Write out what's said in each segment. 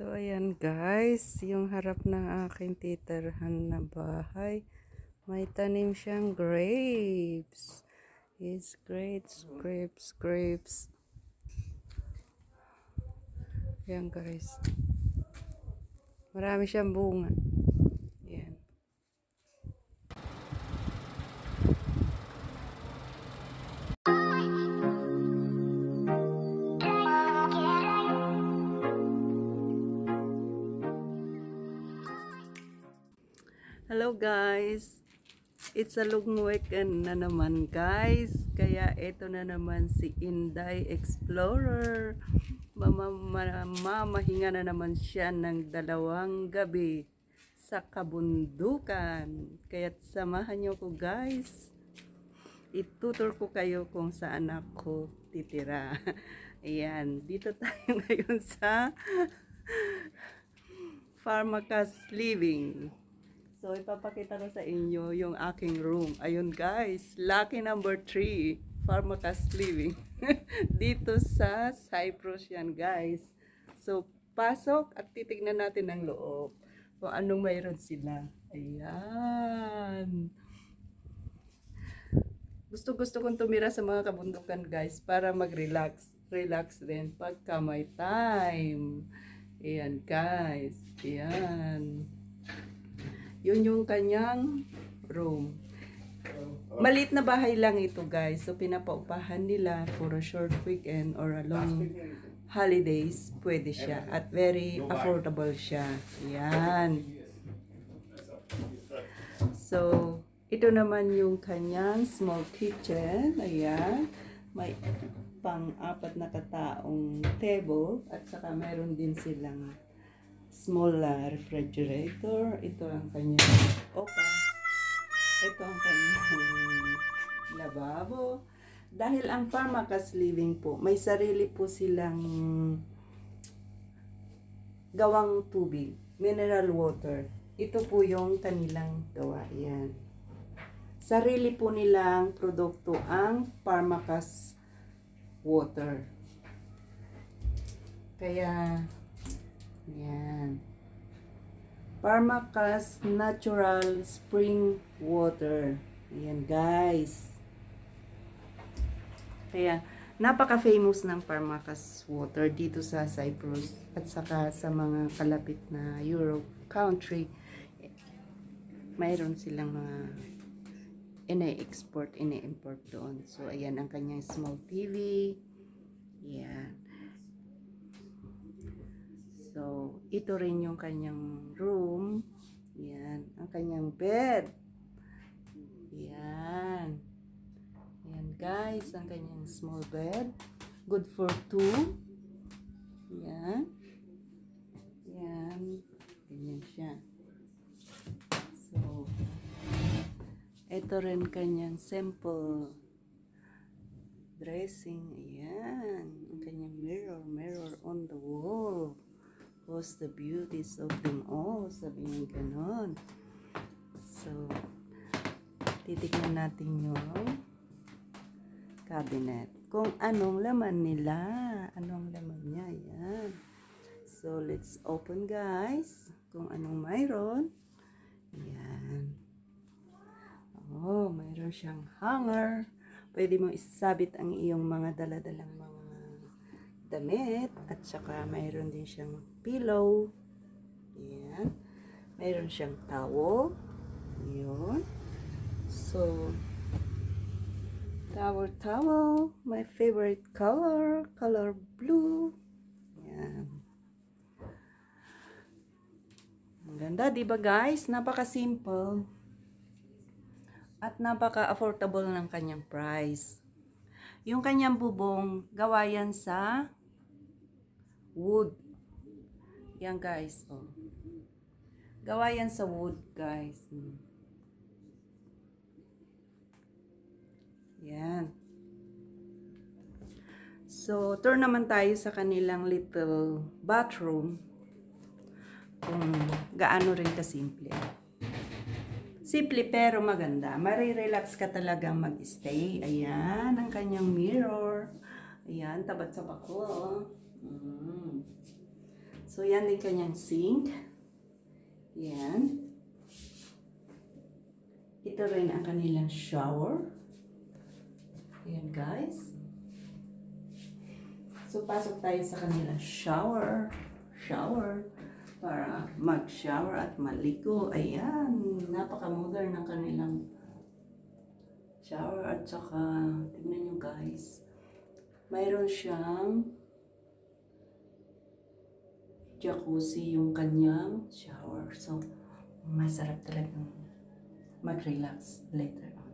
So, ayan guys, yung harap ng aking titirhan na bahay, may tanim siyang grapes. Yes, grapes, grapes, grapes. Ayan guys. Marami siyang bunga. Hello guys. It's a long weekend na naman guys. Kaya ito na naman si Inday Explorer. Mama, ma- mamahinga na naman siya ng dalawang gabi sa kabundukan. Kaya samahan niyo ko guys. Itutur ko kayo kung saan ako titira. Ayan, dito tayo ngayon sa Pharmacas Living. So, ipapakita ko sa inyo yung aking room. Ayun guys, lucky number 3, Pharmacas Living. Dito sa Cyprus yan guys. So, pasok at titignan natin ang loob. Kung anong mayroon sila. Ayan. Gusto-gusto kong tumira sa mga kabundukan guys para mag-relax. Relax din pagka may time. Ayan guys. Ayan. Yun yung kanyang room. Malit na bahay lang ito guys. So pinapaupahan nila for a short weekend or a long holidays. Pwede siya. At very affordable siya. Yan. So, ito naman yung kanyang small kitchen. Ayan. May pang-apat na kataong table. At saka meron din silang small uh, refrigerator. Ito ang kanyang opa. Ito ang kanyang lababo. Dahil ang Pharmacas Living po, may sarili po silang gawang tubig, mineral water. Ito po yung kanilang gawa. Yan. Sarili po nilang produkto ang Pharmacas water. Kaya, yan. Pharmacas Natural Spring Water. Ayan guys. Kaya, napaka-famous ng Pharmacas Water dito sa Cyprus at saka sa mga kalapit na Europe country. Mayroon silang mga ine-export, ine-import doon. So, ayan ang kanyang small TV. Ayan. So, ito rin yung kanyang room. Yan. Ang kanyang bed. Yan. Yan guys. Ang kanyang small bed. Good for two. Yan. Yan. Ganyan siya. So, ito rin kanyang simple dressing. Ayan. Ang kanyang mirror. Mirror on the wall was the beauties of them all. Sabi niya ganon. So, titignan natin yung cabinet. Kung anong laman nila. Anong laman niya. Yan. So, let's open guys. Kung anong mayroon. Yan. Oh, mayroon siyang hanger. Pwede mo isabit ang iyong mga daladalang mga damit at saka mayroon din siyang pillow. Ayan. Mayroon siyang towel. Yun. So, towel, towel. My favorite color. Color blue. Ayan. Ang ganda, di ba guys? Napaka-simple. At napaka-affordable ng kanyang price. Yung kanyang bubong, gawa yan sa wood. Yan guys, oh. Gawa yan sa wood, guys. Hmm. Yan. So, turn naman tayo sa kanilang little bathroom. Kung gaano rin kasimple. Simple pero maganda. Marirelax ka talagang mag-stay. Ayan, ang kanyang mirror. Ayan, tabat sa bako. Mm. So, yan din kanyang sink. Yan. Ito rin ang kanilang shower. Ayan, guys. So, pasok tayo sa kanilang shower. Shower. Para mag-shower at maligo. Ayan. Napaka-modern ng kanilang shower. At saka, tignan nyo guys. Mayroon siyang jacuzzi yung kanyang shower. So, masarap talagang mag-relax later on.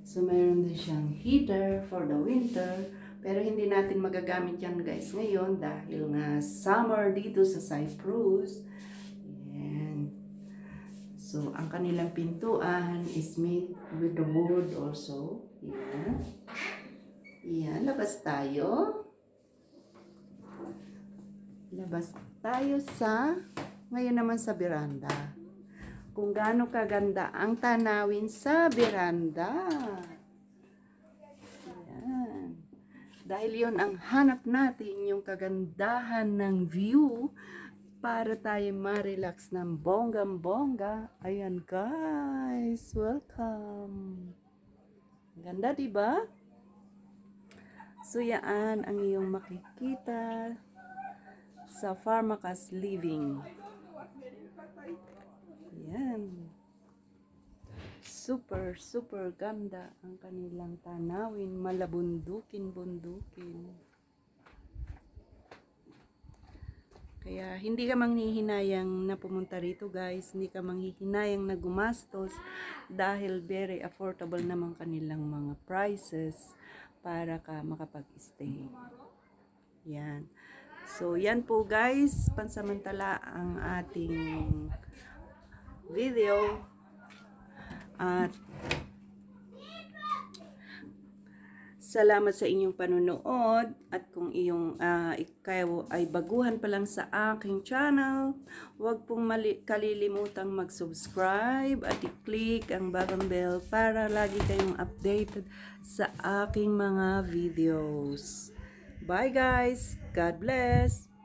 So, mayroon din siyang heater for the winter. Pero hindi natin magagamit yan guys ngayon dahil nga summer dito sa Cyprus. Ayan. So, ang kanilang pintuan is made with the wood also. Ayan. Ayan, labas tayo. Labas tayo sa, ngayon naman sa veranda. Kung gaano kaganda ang tanawin sa veranda. Ayan. Dahil yon ang hanap natin, yung kagandahan ng view para tayo ma-relax ng bonggang-bongga. Ayan guys, welcome. Ganda, di ba? So, yan ang iyong makikita sa Pharmacas Living. Yan. Super, super ganda ang kanilang tanawin. Malabundukin-bundukin. Kaya hindi ka manghihinayang na pumunta rito guys. Hindi ka manghihinayang na gumastos dahil very affordable naman kanilang mga prices para ka makapag-stay. Yan. So, yan po guys. Pansamantala ang ating video. At salamat sa inyong panunood. At kung iyong uh, ikaw ay baguhan pa lang sa aking channel, huwag pong kalilimutang mag-subscribe at i-click ang bagong bell para lagi kayong updated sa aking mga videos. Bye guys! God bless!